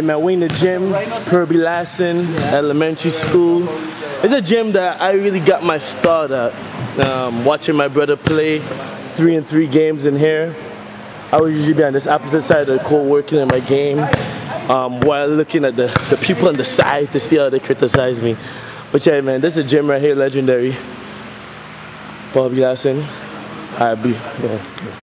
Man, we in the gym, Pearl B. Larsen Elementary School. It's a gym that I really got my start at. Um, watching my brother play three and three games in here. I would usually be on this opposite side of the court working in my game um, while looking at the, the people on the side to see how they criticize me. But yeah, man, this is a gym right here, legendary. Bobby Larsen. I be, yeah.